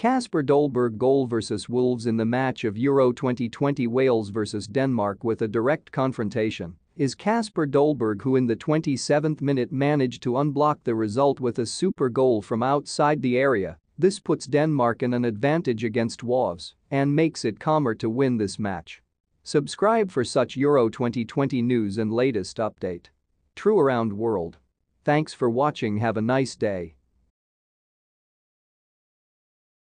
Kasper Dolberg goal versus Wolves in the match of Euro 2020 Wales vs Denmark with a direct confrontation is Kasper Dolberg who in the 27th minute managed to unblock the result with a super goal from outside the area. This puts Denmark in an advantage against Wolves and makes it calmer to win this match. Subscribe for such Euro 2020 news and latest update. True Around World. Thanks for watching have a nice day.